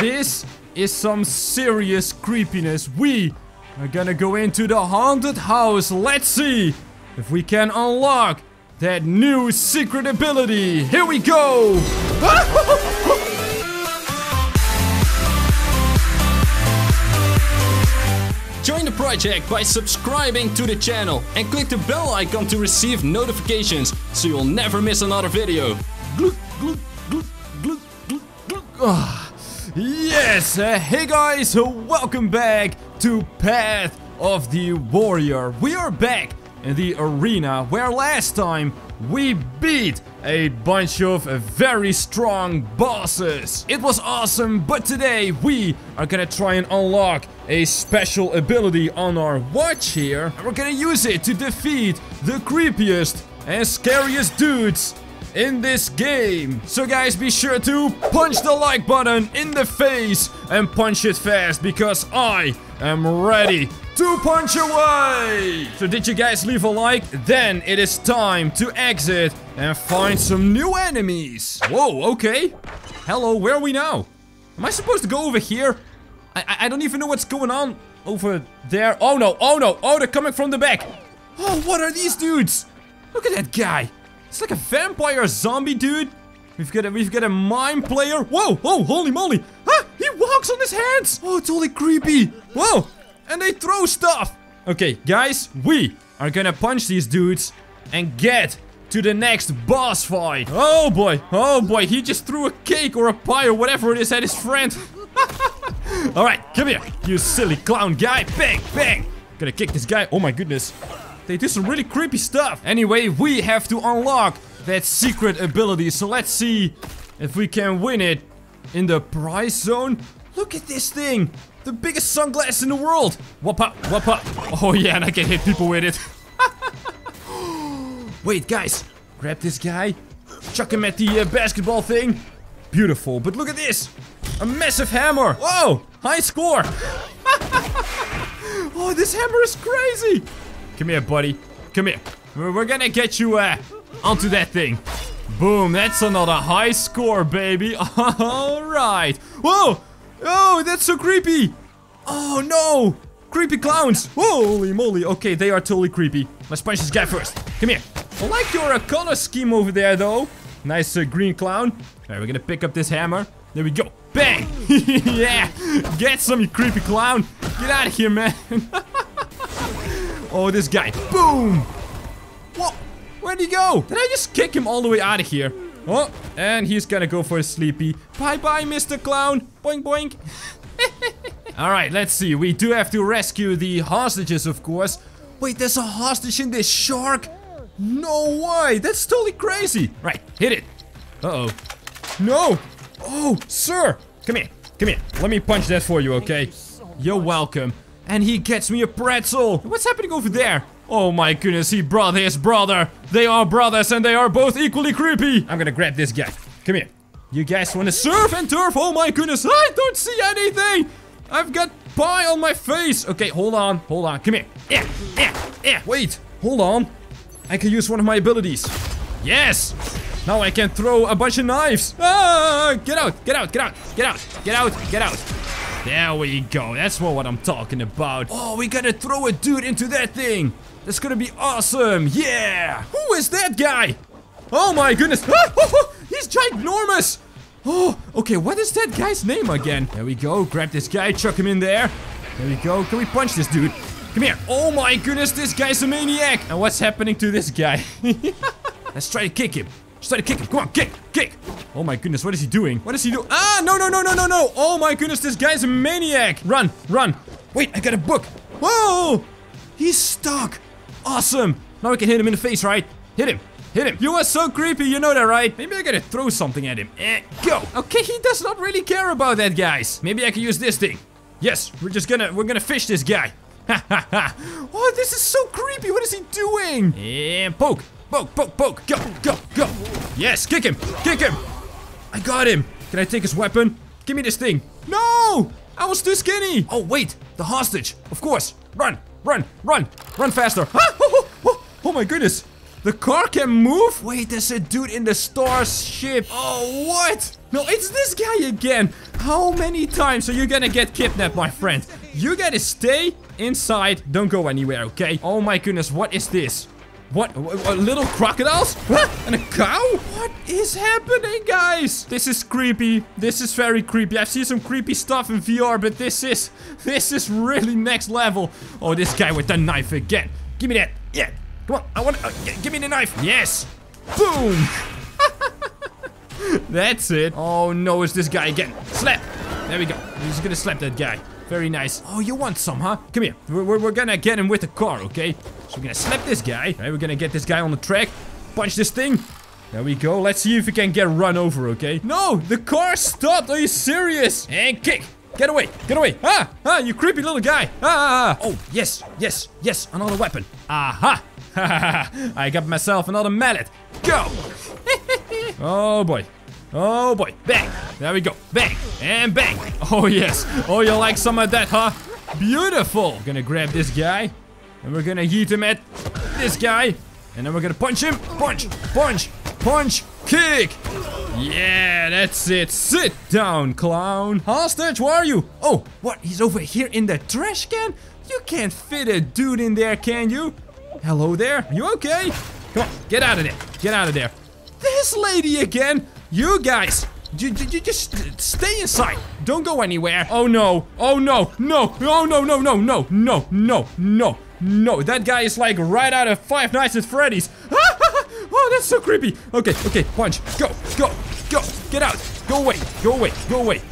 This is some serious creepiness. We are gonna go into the haunted house. Let's see if we can unlock that new secret ability. Here we go! Join the project by subscribing to the channel and click the bell icon to receive notifications so you'll never miss another video. Glook, glook, glook, glook, glook, glook. Yes, uh, hey guys, welcome back to Path of the Warrior. We are back in the arena where last time we beat a bunch of very strong bosses. It was awesome, but today we are gonna try and unlock a special ability on our watch here. And we're gonna use it to defeat the creepiest and scariest dudes in this game. So guys, be sure to punch the like button in the face and punch it fast because I am ready to punch away. So did you guys leave a like? Then it is time to exit and find some new enemies. Whoa, okay. Hello, where are we now? Am I supposed to go over here? I, I, don't even know what's going on over there. Oh no, oh no, oh they're coming from the back. Oh, what are these dudes? Look at that guy. It's like a vampire zombie dude. We've got a we've got a mime player. Whoa, oh, holy moly. Ah, he walks on his hands. Oh, it's totally creepy. Whoa, and they throw stuff. Okay, guys, we are gonna punch these dudes and get to the next boss fight. Oh boy, oh boy, he just threw a cake or a pie or whatever it is at his friend. Alright, come here, you silly clown guy. Bang, bang. Gonna kick this guy. Oh my goodness. They do some really creepy stuff. Anyway, we have to unlock that secret ability. So let's see if we can win it in the prize zone. Look at this thing. The biggest sunglasses in the world. Whoop up. Oh yeah, and I can hit people with it. Wait, guys. Grab this guy. Chuck him at the uh, basketball thing. Beautiful, but look at this. A massive hammer. Whoa, high score. oh, this hammer is crazy. Come here, buddy. Come here. We're, gonna get you uh, onto that thing. Boom, that's another high score, baby. Alright. Whoa! Oh, that's so creepy. Oh, no. Creepy clowns. Holy moly. Okay, they are totally creepy. Let's punch this guy first. Come here. I like your uh, color scheme over there, though. Nice uh, green clown. Alright, we're gonna pick up this hammer. There we go. Bang! yeah! Get some, you creepy clown. Get out of here, man. oh, this guy. Boom! What? Where'd he go? Did I just kick him all the way out of here? Oh, and he's gonna go for a sleepy. Bye-bye, Mr. Clown. Boing, boing. Alright, let's see. We do have to rescue the hostages, of course. Wait, there's a hostage in this shark? No way! That's totally crazy! Right, hit it. Uh-oh. No! Oh, sir! Come here, come here. Let me punch that for you, okay? You're welcome. And he gets me a pretzel! What's happening over there? Oh my goodness, he brought his brother! They are brothers and they are both equally creepy! I'm gonna grab this guy. Come here. You guys wanna surf and turf? Oh my goodness, I don't see anything! I've got pie on my face! Okay, hold on, hold on. Come here. Yeah, yeah, yeah. Wait, hold on. I can use one of my abilities. Yes! Now I can throw a bunch of knives. Ah! Get out, get out, get out, get out, get out, get out. There we go. That's what I'm talking about. Oh, we gotta throw a dude into that thing. That's gonna be awesome. Yeah. Who is that guy? Oh my goodness. Ah, He's ginormous. Oh, okay. What is that guy's name again? There we go. Grab this guy. Chuck him in there. There we go. Can we punch this dude? Come here. Oh my goodness. This guy's a maniac. And what's happening to this guy? Let's try to kick him. Let's try to kick him. Come on. Kick. Kick. Oh my goodness. What is he doing? What is he doing? Ah, no, no, no, no, no, no. Oh my goodness. This guy's a maniac. Run. Run. Wait. I got a book. Whoa. He's stuck. Awesome. Now we can hit him in the face, right? Hit him. Hit him. You are so creepy, you know that, right? Maybe I gotta throw something at him. Eh, go. Okay, he does not really care about that, guys. Maybe I can use this thing. Yes, we're just gonna, we're gonna fish this guy. Ha ha ha. Oh, this is so creepy. What is he doing? And poke. Poke, poke, poke. Go, go, go. Yes, kick him. Kick him. I got him. Can I take his weapon? Give me this thing. No! I was too skinny. Oh, wait. The hostage. Of course. Run. Run, run, run faster. Ah, oh, oh, oh, my goodness. The car can move? Wait, there's a dude in the starship. Oh, what? No, it's this guy again. How many times are you gonna get kidnapped, my friend? You gotta stay inside. Don't go anywhere, okay? Oh my goodness, what is this? What? little crocodiles? And a cow? What is happening, guys? This is creepy. This is very creepy. I've seen some creepy stuff in VR, but this is... This is really next level. Oh, this guy with the knife again. Give me that. Yeah. Come on. I want... Uh, give me the knife. Yes. Boom. That's it. Oh, no. It's this guy again. Slap. There we go. He's gonna slap that guy. Very nice. Oh, you want some, huh? Come here. We're, we're, we're gonna get him with the car, okay? So we're gonna slap this guy. Right, we're gonna get this guy on the track. Punch this thing. There we go. Let's see if we can get run over, okay? No, the car stopped. Are you serious? And kick. Get away. Get away. Ah, ah, you creepy little guy. Ah, ah, ah. Oh, yes, yes, yes. Another weapon. Aha. I got myself another mallet. Go. oh, boy. Oh boy, bang! There we go, bang! And bang! Oh yes! Oh, you like some of that, huh? Beautiful! Gonna grab this guy, and we're gonna yeet him at this guy, and then we're gonna punch him! Punch! Punch! Punch! Kick! Yeah, that's it. Sit down, clown. Hostage, where are you? Oh, what? He's over here in the trash can? You can't fit a dude in there, can you? Hello there. You okay? Come on, get out of there. Get out of there. This lady again. You guys, you, you, just stay inside. Don't go anywhere. Oh no. Oh no. No. Oh, no, no, no, no, no, no, no, no, no. That guy is like right out of Five Nights at Freddy's. oh, that's so creepy. Okay, okay, punch. Go, go, go. Get out. Go away. Go away. Go away.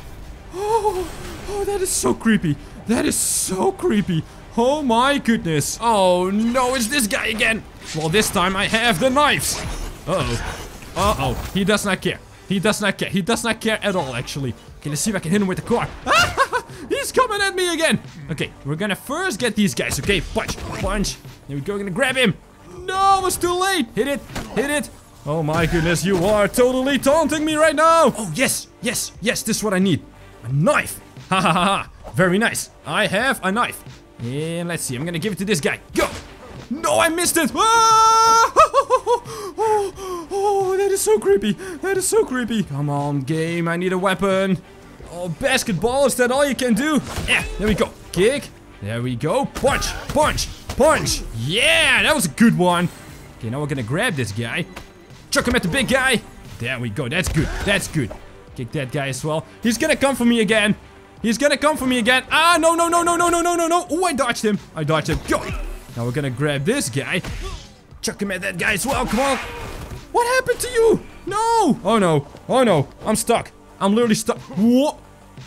Oh, oh, that is so creepy. That is so creepy. Oh my goodness. Oh no, it's this guy again. Well, this time I have the knives. Uh oh uh-oh. He does not care. He does not care. He does not care at all, actually. Okay, let's see if I can hit him with the car. Coming at me again. Okay, we're gonna first get these guys. Okay, punch, punch. There we go. We're gonna grab him. No, it's too late. Hit it, hit it. Oh my goodness, you are totally taunting me right now. Oh, yes, yes, yes, this is what I need. A knife. Ha ha ha ha. Very nice. I have a knife. And let's see, I'm gonna give it to this guy. Go. No, I missed it. Ah! Oh, oh, that is so creepy. That is so creepy. Come on, game. I need a weapon. Oh, basketball. Is that all you can do? Yeah, there we go. Kick. There we go. Punch, punch, punch. Yeah, that was a good one. Okay, now we're gonna grab this guy. Chuck him at the big guy. There we go. That's good. That's good. Kick that guy as well. He's gonna come for me again. He's gonna come for me again. Ah, no, no, no, no, no, no, no, no, no. Oh, I dodged him. I dodged him. Go. Now we're gonna grab this guy. Chuck him at that guy as well. Come on. What happened to you? No. Oh, no. Oh, no. I'm stuck. I'm literally stuck. What?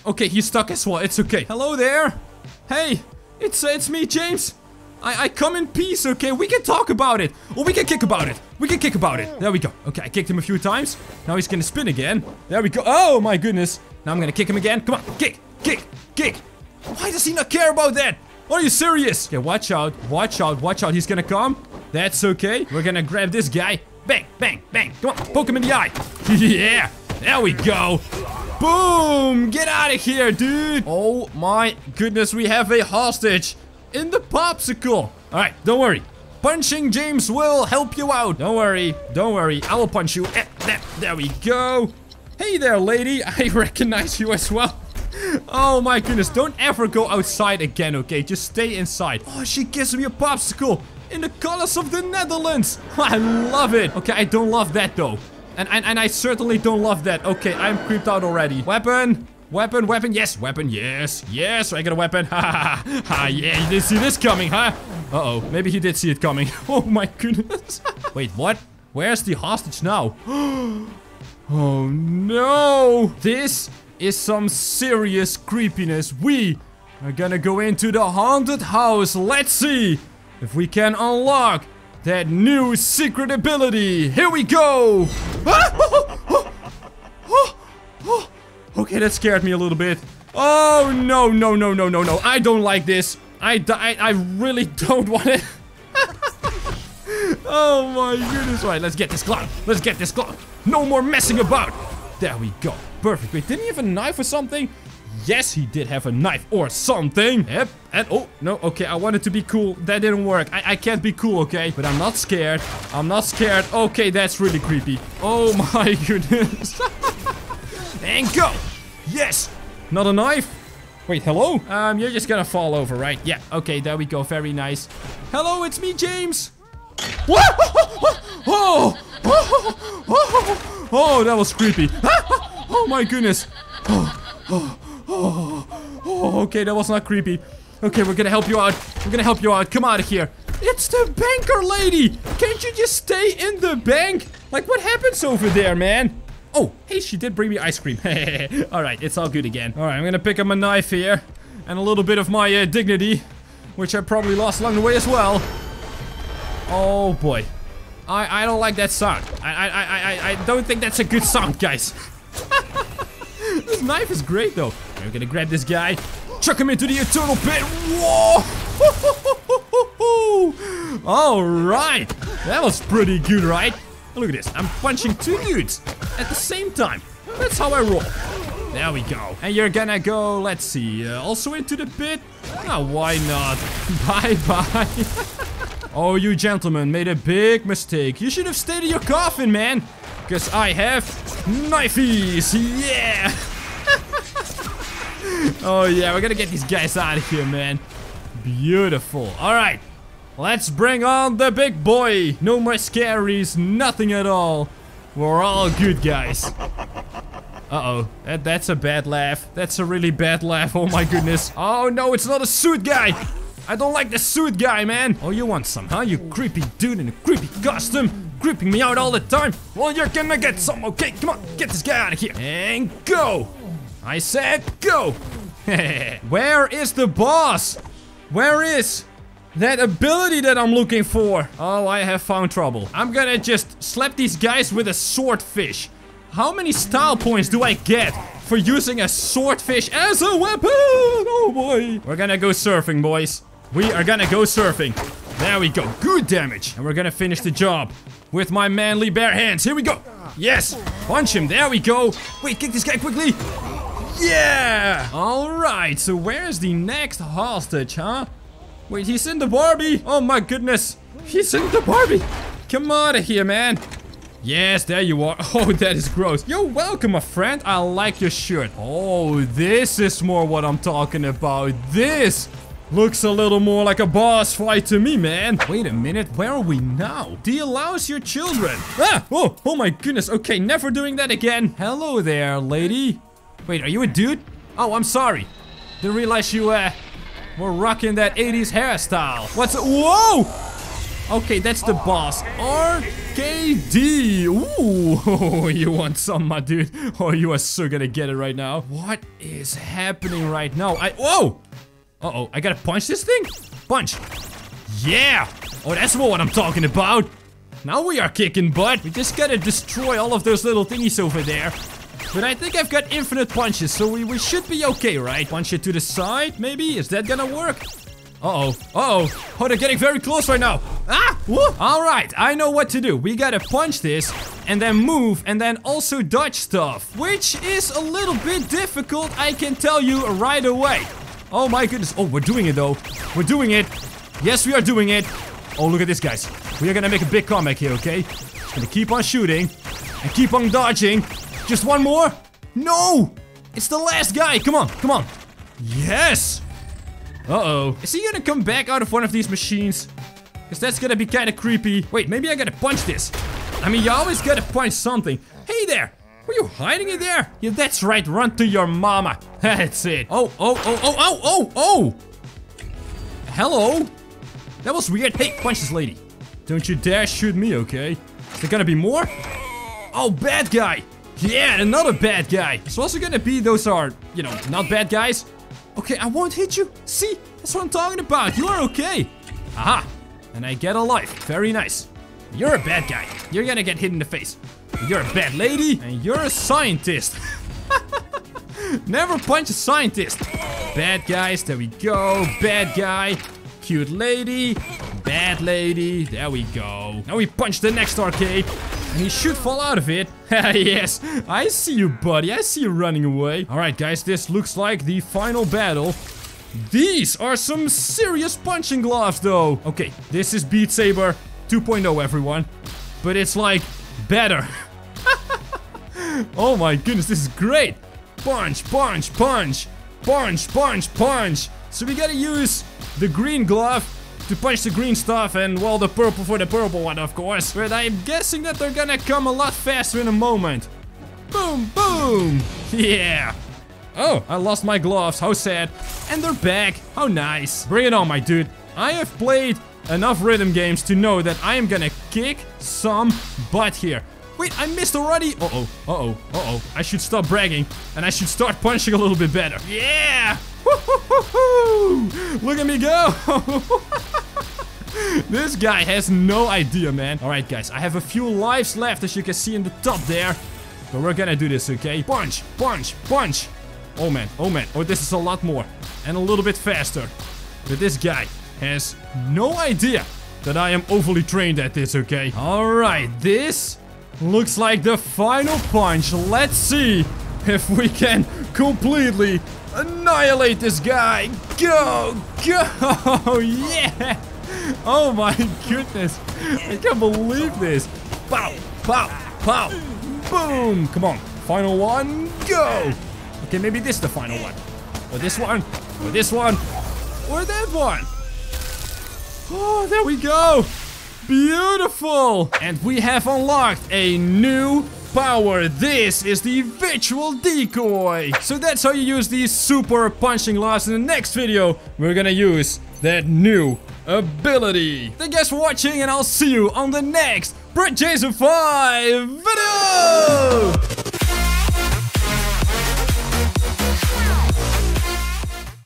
Okay, he's stuck as well. It's okay. Hello there. Hey, it's uh, it's me, James. I, I come in peace, okay? We can talk about it. Or we can kick about it. We can kick about it. There we go. Okay, I kicked him a few times. Now he's gonna spin again. There we go. Oh, my goodness. Now I'm gonna kick him again. Come on. Kick. Kick. Kick. Why does he not care about that? Are you serious? Okay, watch out. Watch out. Watch out. He's gonna come. That's okay. We're gonna grab this guy. Bang, bang, bang. Come on. Poke him in the eye. yeah. There we go. Boom. Get out of here, dude. Oh my goodness. We have a hostage in the popsicle. All right. Don't worry. Punching James will help you out. Don't worry. Don't worry. I will punch you. Eh, there, there we go. Hey there, lady. I recognize you as well oh my goodness, don't ever go outside again, okay? Just stay inside. Oh, she gives me a popsicle in the colors of the Netherlands. I love it. Okay, I don't love that though. And, and, and I certainly don't love that. Okay, I'm creeped out already. Weapon. Weapon, weapon, yes, weapon, yes, yes, I got a weapon, ha ha ha, ha yeah, you didn't see this coming, huh? Uh-oh, maybe he did see it coming. oh my goodness. Wait, what? Where's the hostage now? oh no! This is some serious creepiness. We are gonna go into the haunted house. Let's see if we can unlock that new secret ability. Here we go. okay, that scared me a little bit. Oh, no, no, no, no, no, no. I don't like this. I, I, I really don't want it. oh my goodness. All right, let's get this clown. Let's get this clown. No more messing about. There we go. Perfect. Wait, didn't he have a knife or something? Yes, he did have a knife or something. Yep. And oh, no. Okay, I wanted to be cool. That didn't work. I, I can't be cool, okay? But I'm not scared. I'm not scared. Okay, that's really creepy. Oh my goodness. and go. Yes. Not a knife? Wait, hello? Um, you're just gonna fall over, right? Yeah, okay, there we go. Very nice. Hello, it's me, James. What? Oh, oh, oh, oh, that was creepy. Oh my goodness. Oh, oh, oh, oh, okay, that was not creepy. Okay, we're gonna help you out. We're gonna help you out. Come out of here. It's the banker lady. Can't you just stay in the bank? Like, what happens over there, man? Oh, hey, she did bring me ice cream. all right, it's all good again. All right, I'm gonna pick up my knife here. And a little bit of my uh, dignity. Which I probably lost along the way as well. Oh, boy. I, I don't like that sound. I, I, I, I don't think that's a good sound, guys. this knife is great, though. We're gonna grab this guy. Chuck him into the eternal pit. Whoa! All right. That was pretty good, right? Look at this. I'm punching two dudes at the same time. That's how I roll. There we go. And you're gonna go, let's see, uh, also into the pit? Oh, why not? Bye-bye. oh, you gentlemen made a big mistake. You should have stayed in your coffin, man. Because I have knifeys. Yeah. Oh, yeah. We're gonna get these guys out of here, man. Beautiful. All right. Let's bring on the big boy. No more scaries, nothing at all. We're all good, guys. Uh-oh. That, that's a bad laugh. That's a really bad laugh. Oh my goodness. Oh no, it's not a suit guy. I don't like the suit guy, man. Oh, you want some, huh? You creepy dude in a creepy costume. Creeping me out all the time. Well, you're gonna get some. Okay, come on. Get this guy out of here. And go. I said go. Where is the boss? Where is that ability that I'm looking for? Oh, I have found trouble. I'm gonna just slap these guys with a swordfish. How many style points do I get for using a swordfish as a weapon? Oh boy. We're gonna go surfing, boys. We are gonna go surfing. There we go. Good damage. And we're gonna finish the job with my manly bare hands. Here we go. Yes. Punch him. There we go. Wait, kick this guy quickly. Yeah. All right. So where's the next hostage, huh? Wait, he's in the Barbie. Oh my goodness. He's in the Barbie. Come out of here, man. Yes, there you are. Oh, that is gross. You're welcome, my friend. I like your shirt. Oh, this is more what I'm talking about. This looks a little more like a boss fight to me, man. Wait a minute. Where are we now? D allows your children. Ah! Oh, oh my goodness. Okay, never doing that again. Hello there, lady. Wait, are you a dude? Oh, I'm sorry. Didn't realize you, uh, were rocking that 80s hairstyle. What's- Whoa! Okay, that's the boss. RKD. Ooh, you want some, my dude? Oh, you are so gonna get it right now. What is happening right now? I- Whoa! Uh-oh, I gotta punch this thing? Punch. Yeah! Oh, that's what I'm talking about. Now we are kicking butt. We just gotta destroy all of those little thingies over there. But I think I've got infinite punches, so we, we should be okay, right? Punch it to the side, maybe? Is that gonna work? Uh-oh. Uh-oh. Oh, they're getting very close right now. Ah! All right, I know what to do. We gotta punch this, and then move, and then also dodge stuff. Which is a little bit difficult, I can tell you right away. Oh my goodness. Oh, we're doing it though. We're doing it. Yes, we are doing it. Oh, look at this, guys. We are gonna make a big comeback here, okay? Just gonna keep on shooting, and keep on dodging. Just one more. No! It's the last guy. Come on, come on. Yes! Uh-oh. Is he gonna come back out of one of these machines? Because that's gonna be kind of creepy. Wait, maybe I gotta punch this. I mean, you always gotta punch something. Hey there! Were you hiding in there? Yeah, that's right. Run to your mama. That's it. Oh, oh, oh, oh, oh, oh, oh! Hello? That was weird. Hey, punch this lady. Don't you dare shoot me, okay? Is there gonna be more? Oh, bad guy. Yeah, another bad guy. It's also gonna be those are, you know, not bad guys. Okay, I won't hit you. See? That's what I'm talking about. You are okay. Aha. And I get a life. Very nice. You're a bad guy. You're gonna get hit in the face. You're a bad lady. And you're a scientist. Never punch a scientist. Bad guys. There we go. Bad guy. Cute lady. Bad lady. There we go. Now we punch the next arcade. He should fall out of it. yes, I see you, buddy. I see you running away. All right, guys, this looks like the final battle. These are some serious punching gloves, though. Okay, this is Beat Saber 2.0, everyone. But it's like better. oh my goodness, this is great. punch, punch, punch, punch, punch, punch. So we gotta use the green glove to punch the green stuff and well the purple for the purple one of course. But I'm guessing that they're gonna come a lot faster in a moment. Boom, boom. Yeah. Oh, I lost my gloves. How sad. And they're back. How nice. Bring it on, my dude. I have played enough rhythm games to know that I am gonna kick some butt here. Wait, I missed already? Uh-oh, uh-oh, uh-oh. I should stop bragging, and I should start punching a little bit better. Yeah! Look at me go! this guy has no idea, man. Alright, guys, I have a few lives left, as you can see in the top there. But we're gonna do this, okay? Punch, punch, punch. Oh, man, oh, man. Oh, this is a lot more. And a little bit faster. But this guy has no idea that I am overly trained at this, okay? Alright, this Looks like the final punch. Let's see if we can completely annihilate this guy. Go! Go! Yeah! Oh my goodness. I can't believe this. Pow! Pow! Pow! Boom! Come on. Final one. Go! Okay, maybe this is the final one. Or this one. Or this one. Or that one. Oh, there we go. Beautiful! And we have unlocked a new power. This is the virtual decoy. So that's how you use these super punching gloves. In the next video, we're gonna use that new ability. Thank you guys for watching and I'll see you on the next Project Jamesify video!